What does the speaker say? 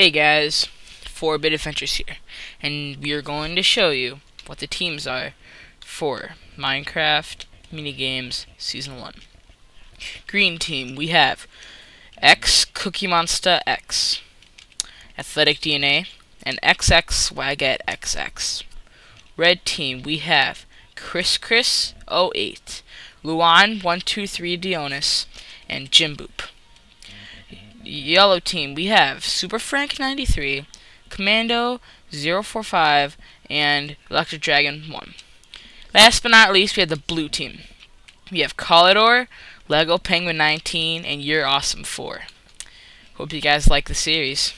Hey guys, 4-Bit Adventures here, and we are going to show you what the teams are for Minecraft Minigames Season 1. Green team, we have X Cookie Monster X, Athletic DNA, and XX Swagette XX. Red team, we have Kris Kris 08, Luan 123 Dionis, and Jim Boop yellow team, we have Super Frank 93, Commando 045, and Electric Dragon 1. Last but not least, we have the blue team. We have Callodor, Lego Penguin 19, and You're Awesome 4. Hope you guys like the series.